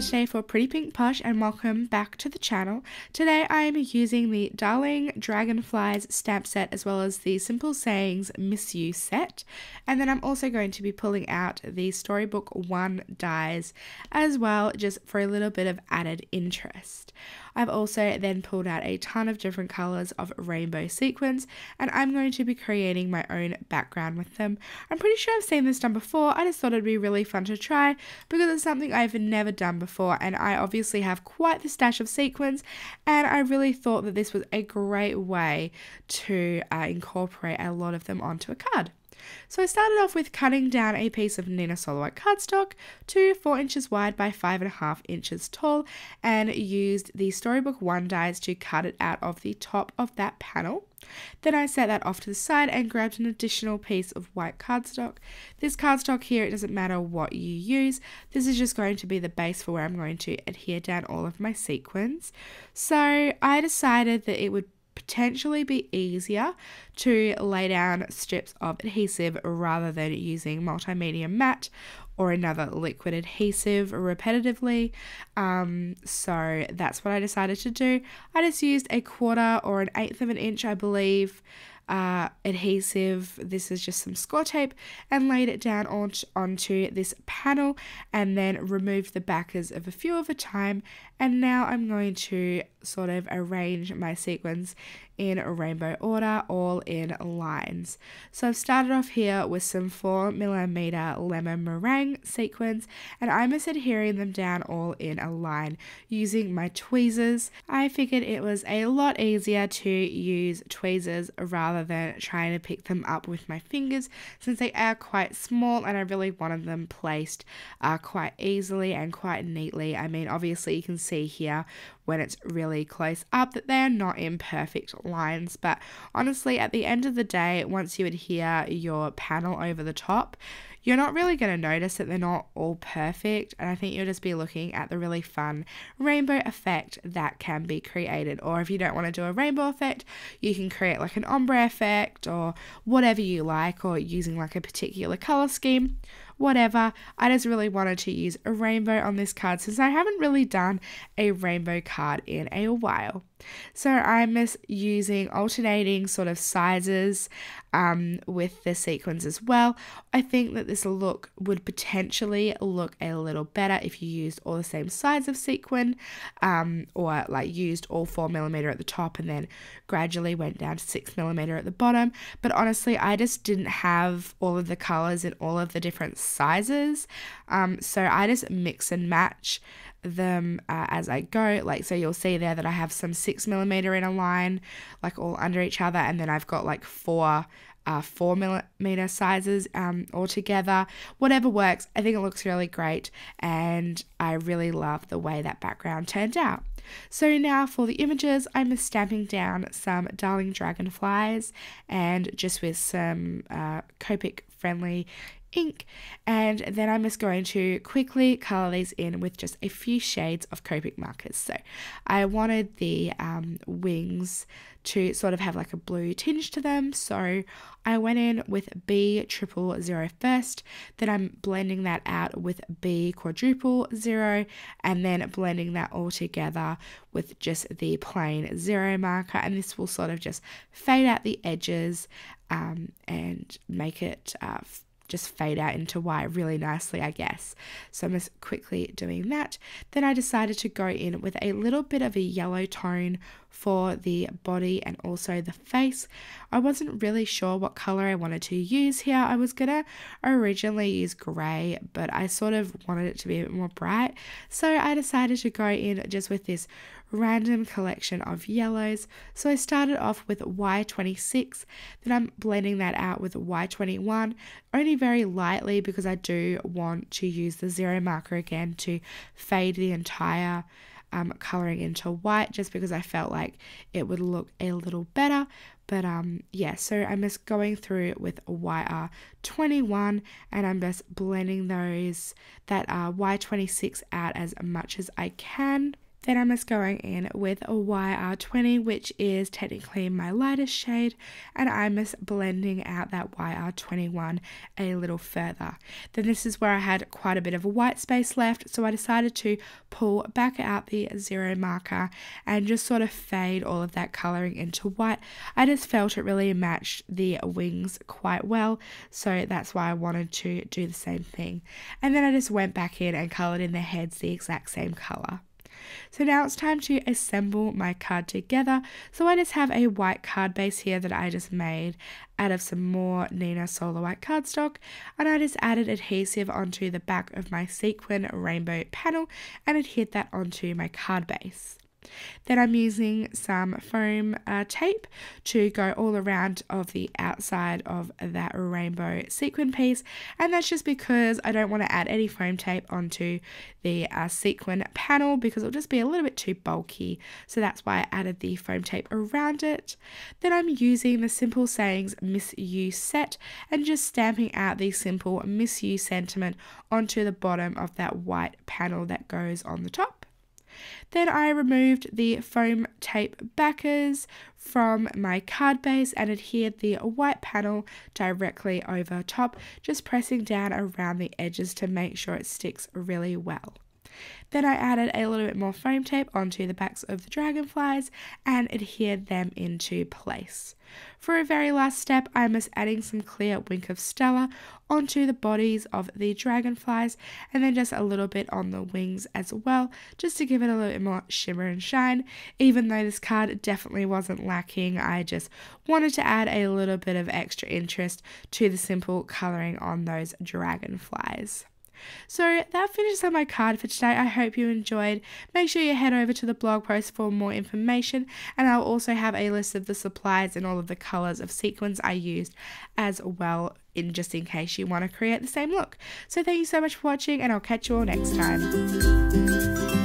today for Pretty Pink Posh and welcome back to the channel. Today I am using the Darling Dragonflies stamp set as well as the Simple Sayings Miss You set and then I'm also going to be pulling out the Storybook 1 dies as well just for a little bit of added interest. I've also then pulled out a ton of different colors of rainbow sequins and I'm going to be creating my own background with them. I'm pretty sure I've seen this done before. I just thought it'd be really fun to try because it's something I've never done before and I obviously have quite the stash of sequins and I really thought that this was a great way to uh, incorporate a lot of them onto a card. So I started off with cutting down a piece of Neenah White cardstock to 4 inches wide by 5.5 inches tall and used the Storybook 1 dies to cut it out of the top of that panel. Then I set that off to the side and grabbed an additional piece of white cardstock. This cardstock here, it doesn't matter what you use. This is just going to be the base for where I'm going to adhere down all of my sequins. So I decided that it would potentially be easier to lay down strips of adhesive rather than using Multi Medium Matte or another liquid adhesive repetitively. Um, so that's what I decided to do. I just used a quarter or an eighth of an inch, I believe, uh, adhesive. This is just some Scor-Tape and laid it down on, onto this panel and then removed the backers of a few of a time. And now I'm going to sort of arrange my sequins in a rainbow order, all in lines. So I've started off here with some 4mm lemon meringue sequins and I'm just adhering them down all in a line using my tweezers. I figured it was a lot easier to use tweezers rather than trying to pick them up with my fingers since they are quite small and I really wanted them placed uh, quite easily and quite neatly. I mean obviously you can see here when it's really close up that they are not in perfect lines. But honestly, at the end of the day, once you adhere your panel over the top, you're not really going to notice that they're not all perfect. And I think you'll just be looking at the really fun rainbow effect that can be created. Or if you don't want to do a rainbow effect, you can create like an ombre effect or whatever you like, or using like a particular color scheme whatever. I just really wanted to use a rainbow on this card since I haven't really done a rainbow card in a while. So I'm using alternating sort of sizes um, with the sequins as well. I think that this look would potentially look a little better if you used all the same size of sequin um, or like used all four millimeter at the top and then gradually went down to six millimeter at the bottom. But honestly, I just didn't have all of the colors in all of the different sizes. Um, so I just mix and match them uh, as I go. Like, so you'll see there that I have some six millimeter in a line, like all under each other, and then I've got like four. Uh, four millimeter sizes um, all together, whatever works. I think it looks really great, and I really love the way that background turned out. So now for the images, I'm stamping down some Darling Dragonflies and just with some uh, Copic friendly ink. And then I'm just going to quickly color these in with just a few shades of Copic markers. So I wanted the um, wings to sort of have like a blue tinge to them. So I went in with B triple zero first. Then I'm blending that out with B quadruple zero and then blending that all together with just the plain zero marker. And this will sort of just fade out the edges um, and make it uh, just fade out into white really nicely, I guess. So I'm just quickly doing that. Then I decided to go in with a little bit of a yellow tone for the body and also the face. I wasn't really sure what color I wanted to use here. I was gonna originally use grey, but I sort of wanted it to be a bit more bright. So I decided to go in just with this random collection of yellows. So I started off with Y26, then I'm blending that out with Y21, only very lightly because I do want to use the zero marker again to fade the entire um, colouring into white just because I felt like it would look a little better. But um, yeah, so I'm just going through with YR21 and I'm just blending those that are Y26 out as much as I can. Then I'm just going in with a YR20, which is technically my lightest shade, and I'm just blending out that YR21 a little further. Then this is where I had quite a bit of a white space left, so I decided to pull back out the zero marker and just sort of fade all of that colouring into white. I just felt it really matched the wings quite well, so that's why I wanted to do the same thing. And then I just went back in and coloured in the heads the exact same colour. So now it's time to assemble my card together. So I just have a white card base here that I just made out of some more Neenah Solar White cardstock and I just added adhesive onto the back of my sequin rainbow panel and adhered that onto my card base. Then I'm using some foam uh, tape to go all around of the outside of that rainbow sequin piece and that's just because I don't want to add any foam tape onto the uh, sequin panel because it'll just be a little bit too bulky so that's why I added the foam tape around it. Then I'm using the Simple Sayings Miss You set and just stamping out the simple Miss You sentiment onto the bottom of that white panel that goes on the top. Then I removed the foam tape backers from my card base and adhered the white panel directly over top, just pressing down around the edges to make sure it sticks really well. Then I added a little bit more foam tape onto the backs of the dragonflies and adhered them into place. For a very last step, I'm just adding some clear Wink of Stella onto the bodies of the dragonflies and then just a little bit on the wings as well, just to give it a little bit more shimmer and shine. Even though this card definitely wasn't lacking, I just wanted to add a little bit of extra interest to the simple colouring on those dragonflies. So that finishes up my card for today. I hope you enjoyed. Make sure you head over to the blog post for more information, and I'll also have a list of the supplies and all of the colors of sequins I used as well, in just in case you want to create the same look. So thank you so much for watching, and I'll catch you all next time.